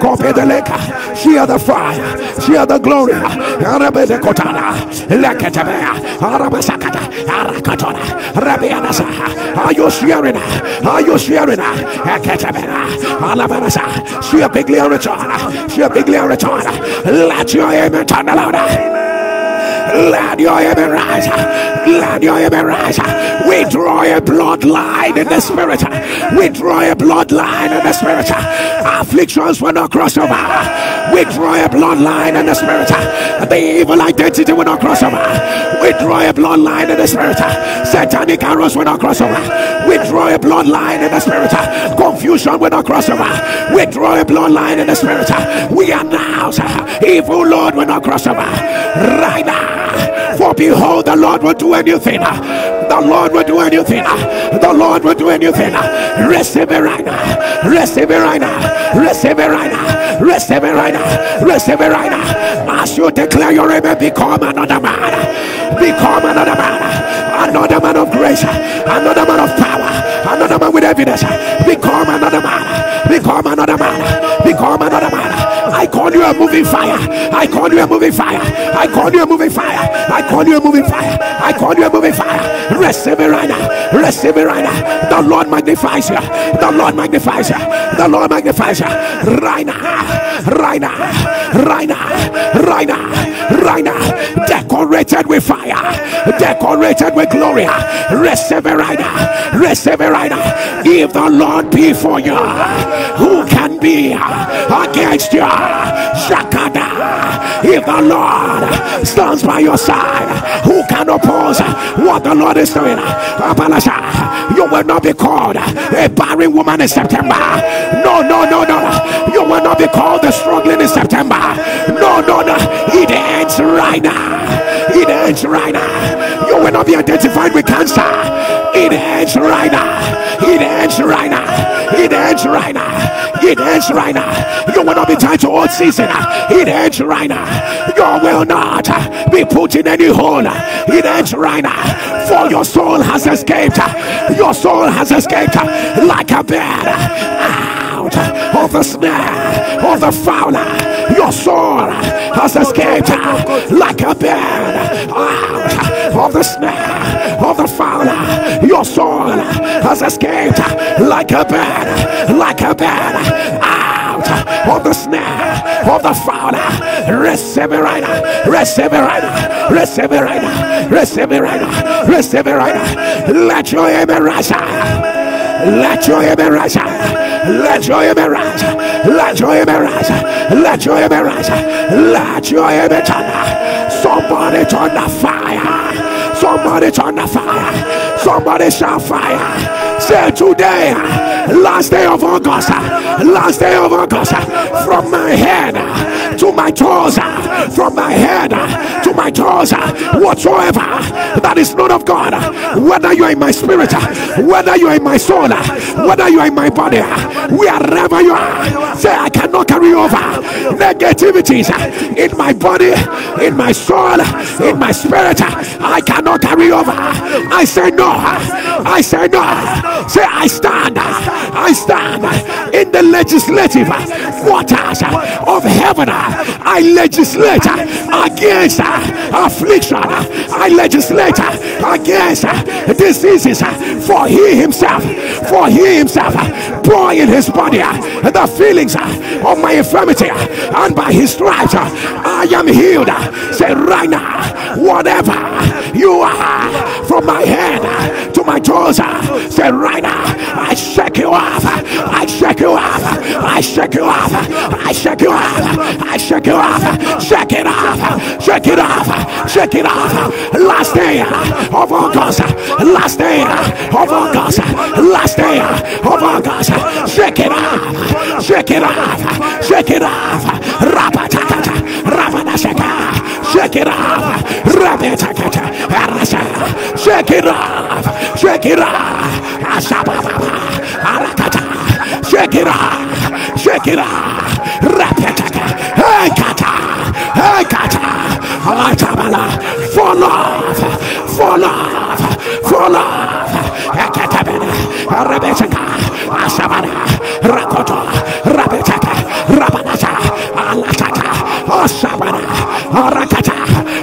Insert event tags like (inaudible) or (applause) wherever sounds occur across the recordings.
Copy the lake. Share the fire. Share the glory. Arabede kotana. Leketebe. Arabasakata. Arakatona. Rabianasa. Are you sharing? Are you sharing? Eketebe. Alabanasa. Share bigly and return. Share bigly and return. Let your amen turn louder. Let your amen rise. Let your amen rise. We draw a bloodline in the spirit. We draw a bloodline in the spirit. Afflictions will not cross over. We draw a bloodline in the spirit. The evil identity will not cross over. We draw a bloodline in the spirit. Satanic arrows will not cross over. We draw a bloodline in the spirit. Confusion will not cross over. We draw a bloodline in the spirit. We announce evil Lord will not cross over. Right now. For behold, the Lord will do anything. The Lord will do anything. The Lord will do anything. Receive it right now. Receive it right now. Receive it right now. Receive it right now. Receive it right now. As you declare your amen, become another man. Become another man. Another man of grace. Another man of power. Another man with evidence. Become another man. Become another man. You a moving fire. I call you a moving fire. I call you a moving fire. I call you a moving fire. I call you a moving fire. Receive it right now. Receive it right now. The Lord magnifies you. The Lord magnifies you. The Lord magnifies you. Right now. Right now. Right now. Right now. Right now. Decorated with fire. Decorated with glory. Receive it right now. Receive it right now. If the Lord be for you, who can be against you? Shakada. If the Lord stands by your side, who can oppose what the Lord is doing? You will not be called a barren woman in September. No, no, no, no. You will not be called a struggling in September. No, no, no. It ends right now. It ends right now. You will not be identified with cancer. It ends right now. It ends right now. It ends right now. It ends right now. You will not be tied to old season. It ends right now. You will not be put in any hole. It ends right now. For your soul has escaped. Your soul has escaped like a bird out of the snare of the fowler. Your soul has escaped like a bird out ah, of the snare of the fowler. Your soul has escaped like a bird, like a bird out of the snare of the fowler. Receive it right now. Receive it right now. Receive it right now. Receive it right now. Receive it right now. Let your amen rise. Let your amen rise. Let your amen rise. Let your amen rise. Let your amen rise. Let your amen turn. Somebody turn the fire. Somebody turn the fire. Somebody shall fire. Say today, last day of August, last day of August, from my head to my toes, from my head to my toes, whatsoever that is not of God, whether you are in my spirit, whether you are in my soul, whether you are in my body, wherever you are, say I cannot carry over negativities in my body, in my soul, in my spirit. I cannot carry over. I say no. I say no. Say, I stand, I stand in the legislative waters of heaven. I legislate against affliction. Uh, I legislate uh, against uh, diseases. For he himself, for he himself bore in his body the feelings of my infirmity, and by his stripes I am healed. Say right now, whatever you are, from my head to my toes, say right now, I shake you off. I shake you off. I shake you off. I shake you off. I shake you off. Shake it off. Shake it off. Shake it off. Last day of August. Last day of August. Last day of August. Shake it off. Shake it off. Shake it off. Rapanashaka. Shake Shake it off. Rapatakata. Shake it off. Shake it off. Shake it off. Shake it off. Rap it. Hey, kata. Hey, kata. Fall off. Fall off. Fall off. Ekatabena. Rebetaka. Asabana. Rakoto. Rabetaka. Rabanata. Alatata. Osabana. Arakata.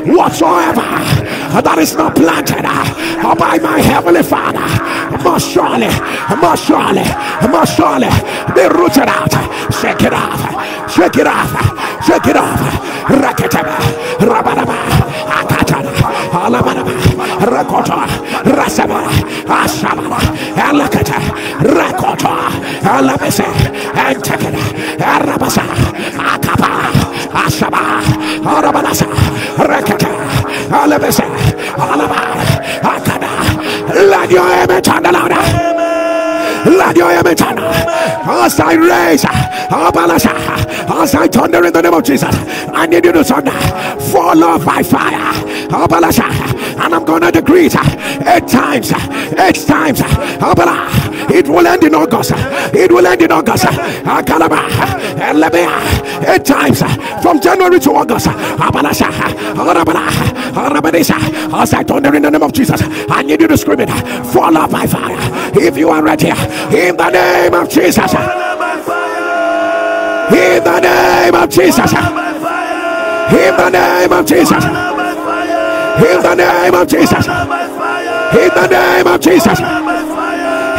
Whatsoever that is not planted uh, by my heavenly Father must surely, must surely, must surely be rooted out. Shake it off, shake it off, shake it off. Rakataba, Rabanaba, Akatana, Alabanaba, Rakota, Rasaba, Ashabana, Alakata, Rakota, Alabese, Antakana, Arabasa, Ashaba, Arabanasa, Rakata, Alabese, Alaba, Akada, let your image the louder. Let your image on as I raise as I thunder in the name of Jesus. I need you to thunder. Fall off by fire. And I'm gonna decree it eight times. Eight times. It will end in August. It will end in August. Eight times from January to August. As I thunder in the name of Jesus, I need you to scream it. Fall off by fire. If you are ready, in the name of Jesus. In the name of Jesus. In the name of Jesus. In the name of Jesus. In the name of Jesus.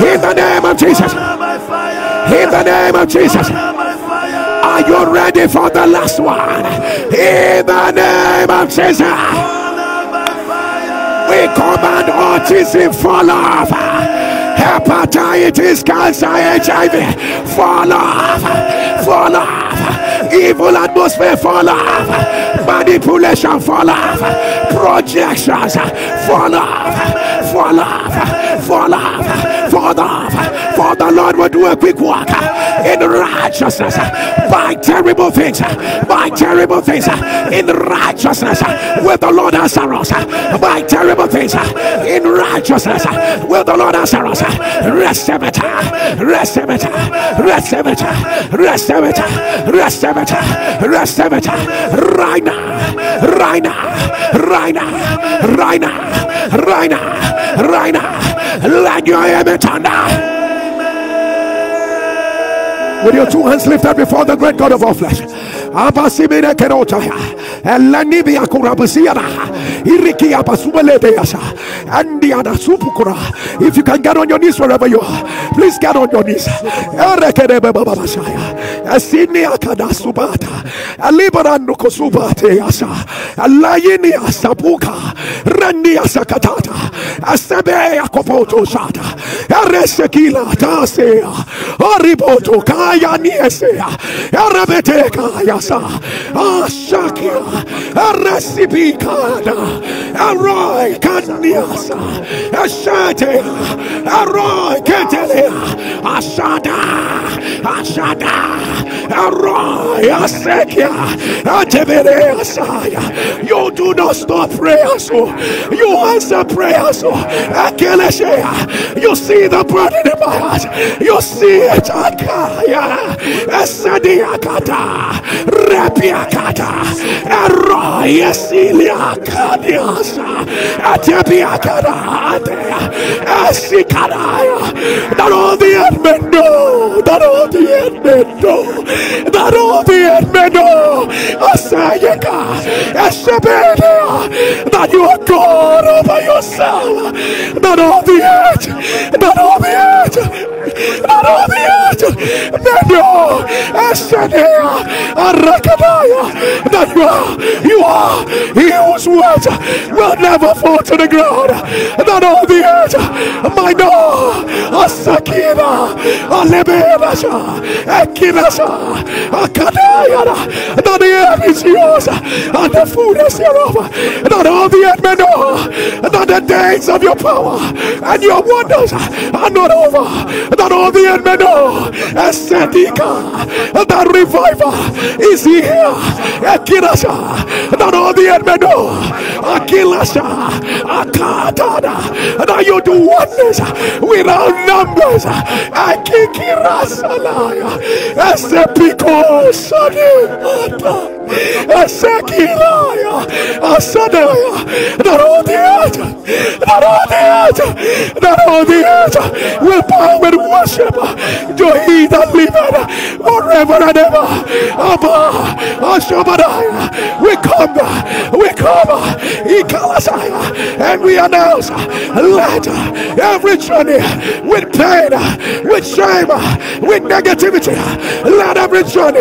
In the name of Jesus. In the name of Jesus. Are you ready for the last one? In the name of Jesus. We command autism fall off. Hepatitis, cancer, HIV, fall off. Fall off. Evil atmosphere, fall off. Manipulation, fall off. Projections, fall off. Fall off. Fall off. Fall off. Father for the Lord will do a quick work uh, in righteousness uh, by terrible things. Uh, by terrible things in righteousness. Will the Lord answer us? By terrible things in righteousness. Will the Lord answer us? Receive it. Receive it. Receive it. Receive it. Receive it. Receive it. Right now. Right now. Right now. Right now. Right now. Right now. Let your image thunder with your two hands lifted before the great God of all flesh. Abasimine kenotaya. Elanibia kurabusiana. Irikia basubeledeasa. Andiana supukura. If you can get on your knees wherever you are, please get on your knees. Erekedebe bababashaya. Asini akada subata. Alibarando kosubate asa. Alayini asapuka. Randi asakatata. Asebe akopoto shata. Eresekila tasea. Oriboto kaya niesea. Erebete kaya sa. Ashakia. Eresibikada. Aroi kaniasa. Ashate. Aroi ketelea. Ashada. Ashada. You do not stop prayers. Oh. You answer prayers. Oh. Akeleshea. You see the burden in my heart. You see it. Esadiakata. Repiakata. Eroi esilia kadiasa. Atepiakata. Esikaraya. That all the men know. That all the end men know. That all the end men know. Asayaka. Esebenia. That you are God over yourself. That all the earth. That all the earth. Arakadaya. That you are. You are. He whose words will never fall to the ground. That all the earth. My God. Asakina. Alebedasha. Ekinasha. Akadayana. That the earth is yours. And the food is hereof. That all the earth may know. That the days of your power and your wonders are not over. The may know. Aesthetica. That revival is here. The earth may know. Akilasha. Akadana. That you do wonders without numbers. Akikirasalaya. Esepiko Sani. Asekilaya, Asadaya, all the earth will bow and worship to He that liveth forever and ever. Abba, Ashabadaya, we come, we come, Ikalasaya, and we announce, let every journey with pain, with shame, with negativity, let every journey,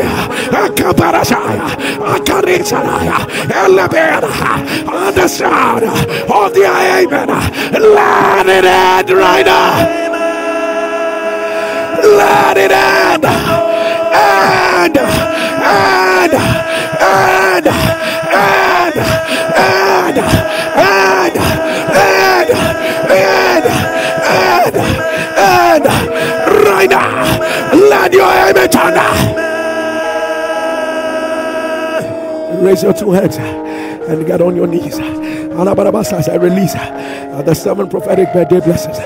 Elebera, on the sound of the amen, let it end right now. Let it end. And, and, and, and, and, and, and, and, and, and, right now. Let your amen turn Raise your two hands uh, and get on your knees. Uh. I release uh, the seven prophetic birthday blessings.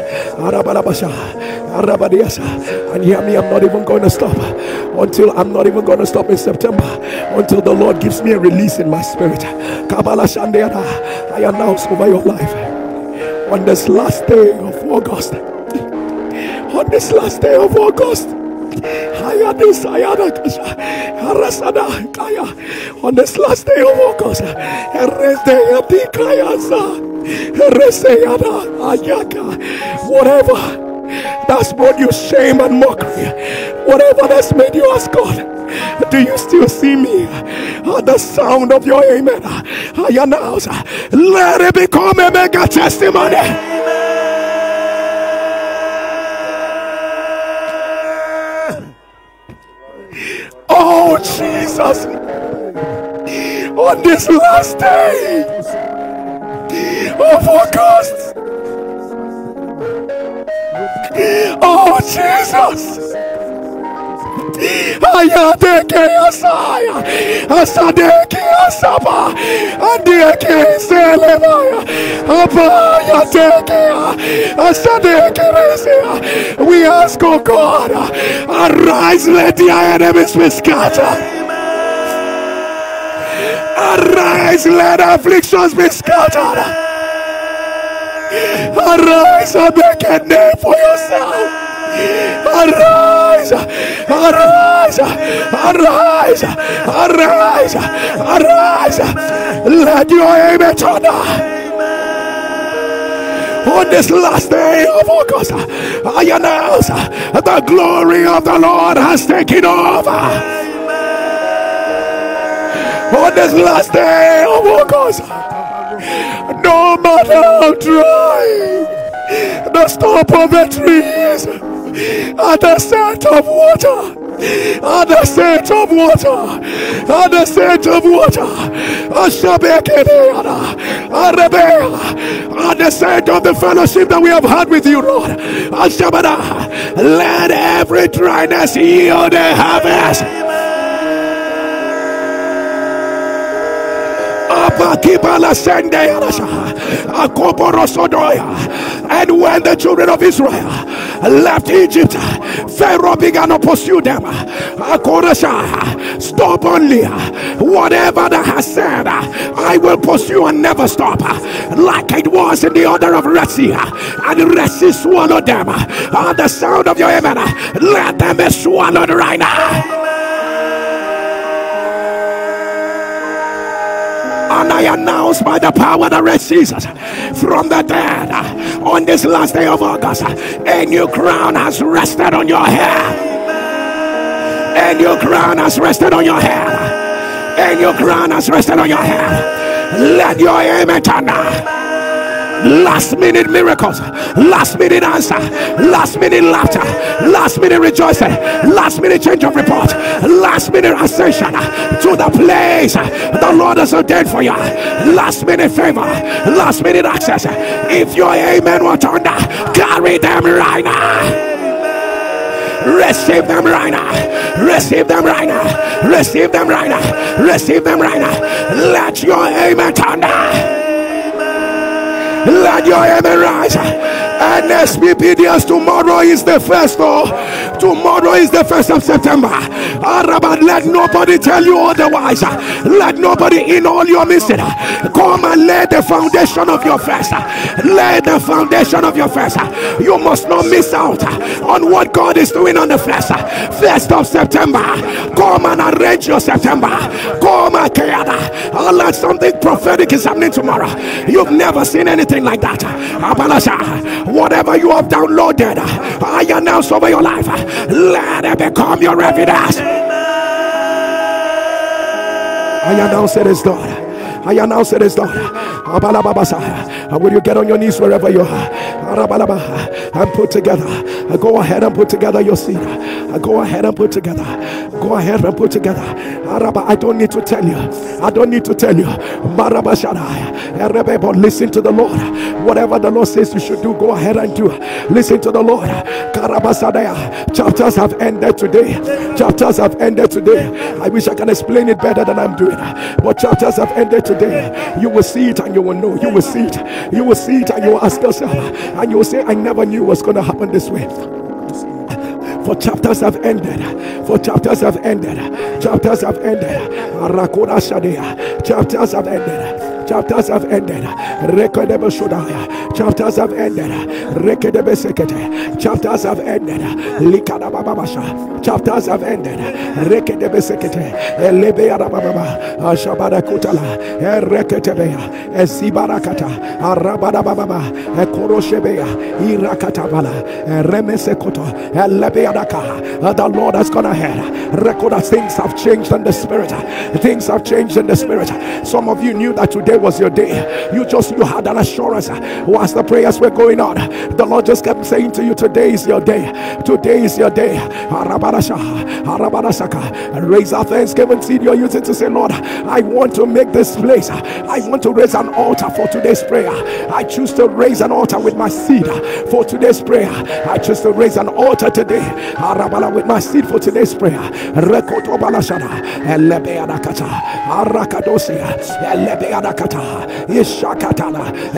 And hear me, I'm not even going to stop until I'm not even going to stop in September until the Lord gives me a release in my spirit. I announce over your life on this last day of August. (laughs) On this last day of August. On this last day of August, whatever that's brought you shame and mockery. Whatever that's made you ask God. Do you still see me? At the sound of your amen. I announce, let it become a mega testimony. Oh, Jesus. On this last day of August. Oh, Jesus. We ask, oh God, arise, let the enemies be scattered. Arise, let afflictions be scattered. Arise and make a name for yourself. Arise, arise, arise, arise, arise. Let your amen turn on this last day of August, I announce the glory of the Lord has taken over. On this last day of August, no matter how dry the stump of the trees at the scent of water. At the scent of water, at the scent of water, at the scent of the fellowship that we have had with you, Lord. Let every dryness yield a harvest. And when the children of Israel left Egypt, Pharaoh began to pursue them. Stubbornly, whatever that has said, I will pursue and never stop. Like it was in the order of Red and Red swallowed them. On the sound of your amen, let them be swallowed right now. And I announce by the power that raised Jesus from the dead on this last day of August, a new crown has rested on your head. A new crown has rested on your head. A new crown has rested on your head. Let your amen turn last minute miracles, last minute answer, last minute laughter, last minute rejoicing, last minute change of report, last minute ascension to the place the Lord has ordained for you, last minute favor, last minute access. If your amen will turn carry them right now. Receive them right now. Receive them right now. Receive them right now. Receive them right now. Let your amen turn down. Let your amen rise. NSPPDS tomorrow is the first oh. Tomorrow is the first of September. Araba, let nobody tell you otherwise. Let nobody in all your missing come and lay the foundation of your fast lay the foundation of your fast you must not miss out on what God is doing on the fast first of September. Come and arrange your September. Come and Oh, let something prophetic is happening tomorrow. You've never seen anything like that whatever you have downloaded I announce over your life let it become your evidence. I announce it is done I announce it is done. And will you get on your knees wherever you are? And put together. Go ahead and put together your seed. Go ahead and put together. Go ahead and put together. I don't need to tell you. I don't need to tell you. Listen to the Lord. Whatever the Lord says you should do, go ahead and do. Listen to the Lord. Chapters have ended today. Chapters have ended today. I wish I can explain it better than I'm doing. But chapters have ended today. You will see it and you will know. You will see it. You will see it and you will ask yourself. And you will say, I never knew what's going to happen this way. For chapters have ended. For chapters have ended. Chapters have ended. Chapters have ended. Chapters have ended. Rekodebe Shudaya. Chapters have ended. Rekedebe Sekete. Chapters have ended. Likada Babasha. Chapters have ended. Rekedebe Sekete. Elebe Arababa. Ashabada Kutala. Ereketebea. Esibarakata. Arabada Baba. Ekoroshebea. Irakatabala. Remesekoto. Elebeadaka. Uh, the Lord has gone ahead. Record things have changed in the spirit. Things have changed in the spirit. Some of you knew that today was your day. You just you had an assurance whilst the prayers were going on. The Lord just kept saying to you, Today is your day. Today is your day. And raise our thanksgiving seed you're using to say, Lord, I want to make this place. I want to raise an altar for today's prayer. I choose to raise an altar with my seed for today's prayer. I choose to raise an altar today with my seed for today's prayer. Ishakatana,